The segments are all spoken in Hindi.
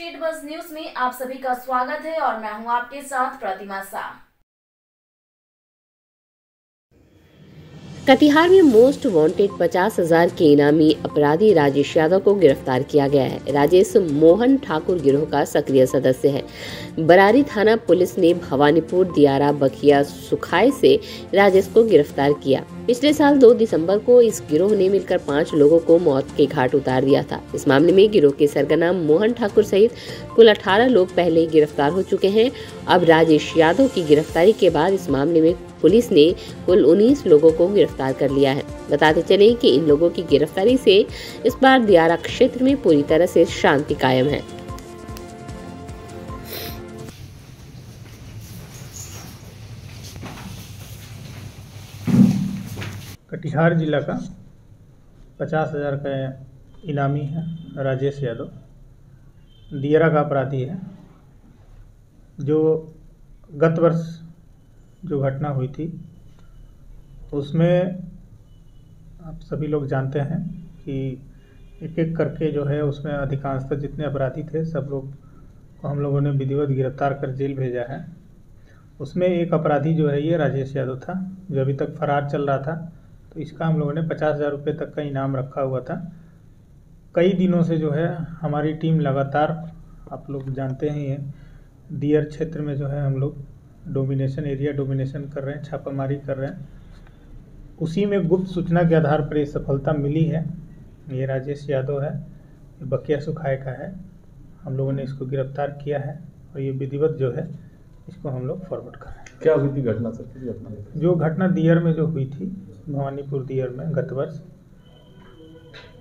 न्यूज़ में आप सभी का स्वागत है और मैं हूँ आपके साथ प्रतिमा शाह कटिहार में मोस्ट वांटेड पचास हज़ार के इनामी अपराधी राजेश यादव को गिरफ़्तार किया गया है। राजेश मोहन ठाकुर गिरोह का सक्रिय सदस्य है। बरारी थाना पुलिस ने भवानीपुर दियारा बखिया सुखाई से राजेश को गिरफ़्तार किया। पिछले साल 2 दिसंबर को इस गिरोह ने मिलकर पाँच लोगों को मौत के घाट उतार दिया था। इस मामले में गिरोह के सरगना मोहन ठाकुर सहित कुल 18 लोग पहले गिरफ़्तार हो चुके हैं। अब राजेश यादव की गिरफ्तारी के बाद इस मामले में पुलिस ने कुल 19 लोगों को गिरफ़्तार कर लिया है। बताते चले कि इन लोगों की गिरफ्तारी से इस बार दियारा क्षेत्र में पूरी तरह से शांति कायम है। कटिहार जिला का पचास हज़ार का इनामी है, राजेश यादव। दियरा का अपराधी है, जो गत वर्ष जो घटना हुई थी, उसमें आप सभी लोग जानते हैं कि एक एक करके जो है उसमें अधिकांशतः जितने अपराधी थे, सब लोग को हम लोगों ने विधिवत गिरफ़्तार कर जेल भेजा है। उसमें एक अपराधी जो है ये राजेश यादव था, जो अभी तक फरार चल रहा था। तो इसका हम लोगों ने पचास हज़ार रुपये तक का इनाम रखा हुआ था। कई दिनों से जो है हमारी टीम लगातार आप लोग जानते ही हैं दियर क्षेत्र में जो है हम लोग डोमिनेशन एरिया डोमिनेशन कर रहे हैं छापामारी कर रहे हैं। उसी में गुप्त सूचना के आधार पर ये सफलता मिली है। ये राजेश यादव है ये बकिया सुखाए का है। हम लोगों ने इसको गिरफ़्तार किया है और ये विधिवत जो है इसको हम लोग फॉरवर्ड कर रहे हैं। क्या हुई थी घटना सर? घटना जो घटना दियर में जो हुई थी भवानीपुर दियर में गत वर्ष।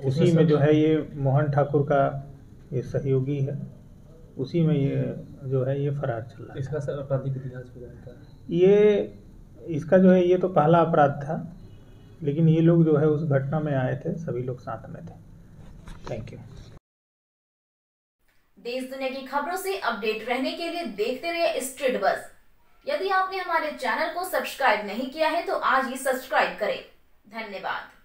उसी में जो है ये मोहन ठाकुर का ये सहयोगी है। उसी में ये जो है ये फरार चल रहा है। इसका सर आपराधिक इतिहास है। ये इसका जो है ये तो पहला अपराध था लेकिन ये लोग जो है उस घटना में आए थे सभी लोग साथ में थे। थैंक यू देश दुनिया की खबरों से अपडेट रहने के लिए देखते रहिए स्ट्रीट बस। यदि आपने हमारे चैनल को सब्सक्राइब नहीं किया है तो आज ही सब्सक्राइब करें। धन्यवाद।